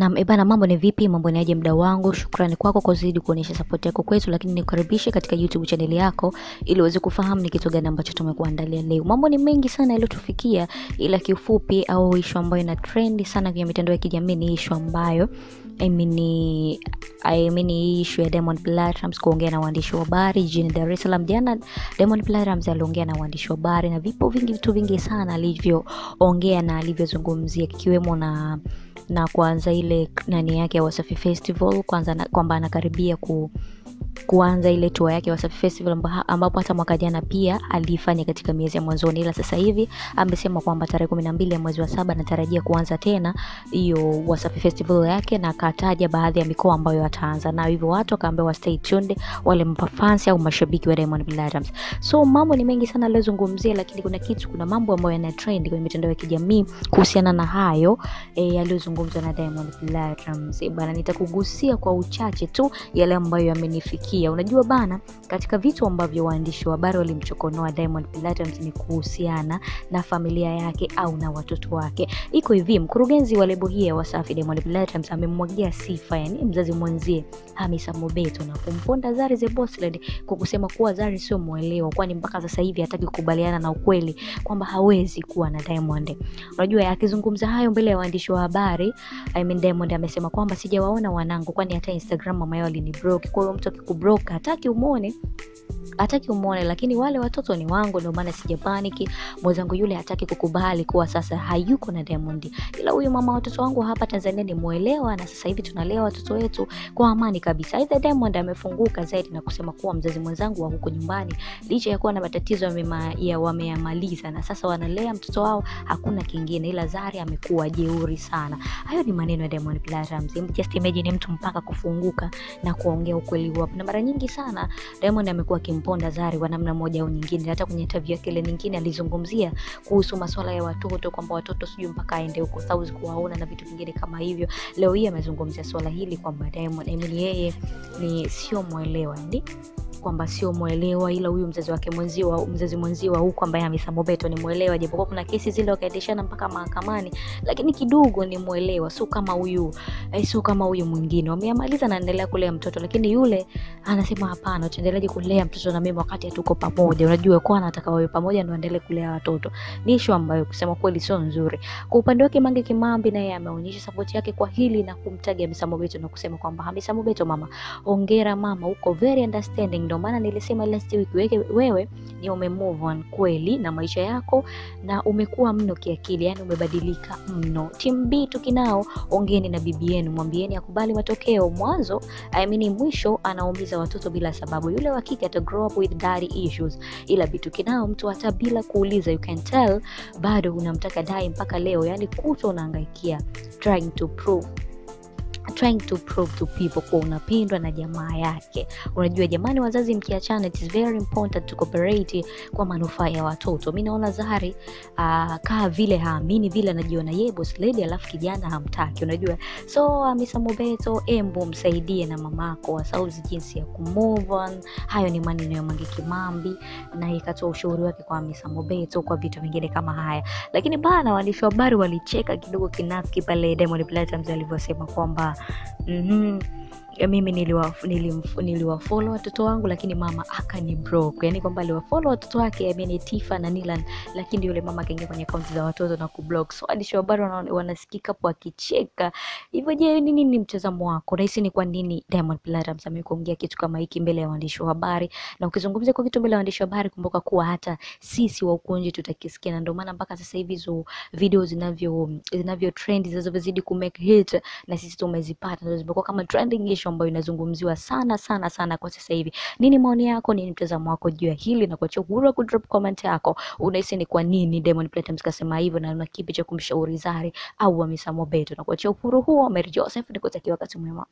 Naam, eh mambo ni vipi? Mambo ni aje mdau wangu? Shukrani kwako kwa kuzidi kuonyesha support yako kwetu, lakini nikukaribishe katika YouTube channel yako ili uweze kufahamu ni kitu gani ambacho tumekuandalia leo. Mambo ni mengi sana yaliyotufikia, ila kiufupi au issue ambayo ina trend sana kwenye mitandao ya kijamii ni issue ambayo I hii issue ya Diamond Platnumz kuongea na waandishi wa habari jijini Dar es Salaam. Jana Diamond Platnumz aliongea na waandishi wa habari na vipo vingi vitu vingi sana alivyoongea na alivyozungumzia kikiwemo na na kwanza ile nani yake ya Wasafi Festival kwanza kwamba anakaribia ku kuanza ile tour yake Wasafi Festival ambapo hata mwaka jana pia alifanya katika miezi ya mwanzoni, ila sasa hivi amesema kwamba tarehe kumi na mbili ya mwezi wa saba anatarajia kuanza tena hiyo Wasafi Festival yake, na akataja baadhi ya mikoa ambayo ataanza nayo, hivyo watu akaambia wa stay tuned, wale mafans au mashabiki wa Diamond Platnumz. So mambo ni mengi sana aliyozungumzia, lakini kuna kitu, kuna mambo ambayo yana trend kwenye mitandao ya kijamii kuhusiana na hayo e, yaliyozungumzwa na Diamond Platnumz. Bana nitakugusia kwa uchache tu yale ambayo yamenifikia. Unajua bana, katika vitu ambavyo waandishi wa habari walimchokonoa Diamond Platnumz ni kuhusiana na familia yake au na watoto wake. Iko hivi, mkurugenzi wa lebo hii ya Wasafi Diamond Platnumz amemwagia sifa yani mzazi mwenzie Hamisa Mobeto na kumponda Zari the Boss Lady kwa kusema kuwa Zari sio mwelewa, kwani mpaka sasa hivi hataki kukubaliana na ukweli kwamba hawezi kuwa na Diamond. Unajua, akizungumza hayo mbele ya waandishi wa habari, I mean Diamond amesema kwamba sijawaona wanangu, kwani hata Instagram mama yao aliniblock. Kwa hiyo mtu akikublock hataki umwone hataki umwone lakini wale watoto ni wangu, ndio maana sijapaniki. Mwenzangu yule hataki kukubali kuwa sasa hayuko na Diamond, ila huyu mama watoto wangu hapa Tanzania ni muelewa, na sasa hivi tunalea watoto wetu kwa amani kabisa. Aidha, Diamond amefunguka zaidi na kusema kuwa mzazi mwenzangu wa huko nyumbani, licha ya kuwa na matatizo ya wameyamaliza na sasa wanalea mtoto wao, hakuna kingine, ila Zari amekuwa jeuri sana. Hayo ni maneno ya Diamond Platnumz. Just imagine mtu mpaka kufunguka na kuongea ukweli huo, na mara nyingi sana Diamond amekuwa akimponda Zari kwa namna moja au nyingine. Hata kwenye interview yake ile nyingine alizungumzia kuhusu masuala ya watoto, kwamba watoto sijui mpaka aende huko South kuwaona na vitu vingine kama hivyo. Leo hii amezungumzia swala hili kwamba Diamond mean, yeye ni sio mwelewa ndi kwamba sio mwelewa, ila huyu mzazi wake mwenzio, mzazi mwenzio wa huko ambaye Hamisa Mobeto ni mwelewa, japokuwa kuna kesi zile wakaendeshana mpaka mahakamani, lakini kidogo ni mwelewa, sio kama huyu eh, sio kama huyu mwingine. Wameamaliza na anaendelea kulea mtoto, lakini yule anasema hapana, utaendeleaje kulea mtoto na mimi wakati hatuko pamoja? Unajua, kwa anataka wawe pamoja ndio aendelee kulea watoto. Ni issue ambayo kusema kweli sio nzuri. Kwa upande wake, Mange Kimambi naye ameonyesha support yake kwa hili na kumtaga Hamisa Mobeto na kusema kwamba Hamisa Mobeto, mama, ongera mama, uko very understanding. Ndio maana nilisema last week wewe, ni ume move on kweli na maisha yako na umekuwa mno kiakili, yani umebadilika mno. Team B tukinao, ongeni na bibi yenu, mwambieni akubali matokeo. Mwanzo I mean, mwisho anaumiza watoto bila sababu. Yule wa kike ata grow up with daddy issues, ila bitu kinao mtu hata bila kuuliza, you can tell bado unamtaka dai mpaka leo, yani kuto unahangaikia trying to prove trying to prove to people kuwa unapendwa na jamaa yake. Unajua jamani, wazazi mkiachana, it is very important to cooperate kwa manufaa ya watoto. Mi naona zahari uh, kaa vile haamini vile, anajiona yeye boss lady, alafu kijana hamtaki. Unajua, so uh, Mobeto, embo msaidie na mamako wasauzi jinsi ya kumove on. Hayo ni maneno ya Mange Kimambi, na ikatoa ushauri wake kwa Hamisa Mobeto kwa vitu vingine kama haya, lakini bana, waandishi wa habari walicheka kidogo kinafiki pale Diamond Platnumz alivyosema kwamba 嗯哼 mimi niliwafolo niliwa watoto wangu lakini mama akani broke, yani kwamba aliwafollow watoto wake amini Tifa na Nilan, lakini yule mama akaingia kwenye akaunti za watoto na kublock. So waandishi wa habari wana- wanasikika po wakicheka hivyo. Je, nini ni mtazamo wako? Nahisi ni kwa nini Diamond Platnumz amekuongea kitu kama hiki mbele ya waandishi wa habari? Na ukizungumzia kwa kitu mbele ya waandishi wa habari, kumbuka kuwa hata sisi wa huko nje tutakisikia, na ndio maana mpaka sasa hivi hizo video zinavyo zinavyo trend zinazozidi ku make hit na sisi tumezipata, ndio zimekuwa kama trending issue ambayo inazungumziwa sana sana sana kwa sasa hivi. Nini maoni yako? Nini mtazamo wako juu ya hili? Na kuachia uhuru wa kudrop comment yako. Unahisi ni kwa nini Diamond Platnumz kasema hivyo, na una kipi cha kumshauri Zari au Hamisa Mobeto? Na kuachia uhuru huo, Mary Joseph, nikutakia wakati mwema.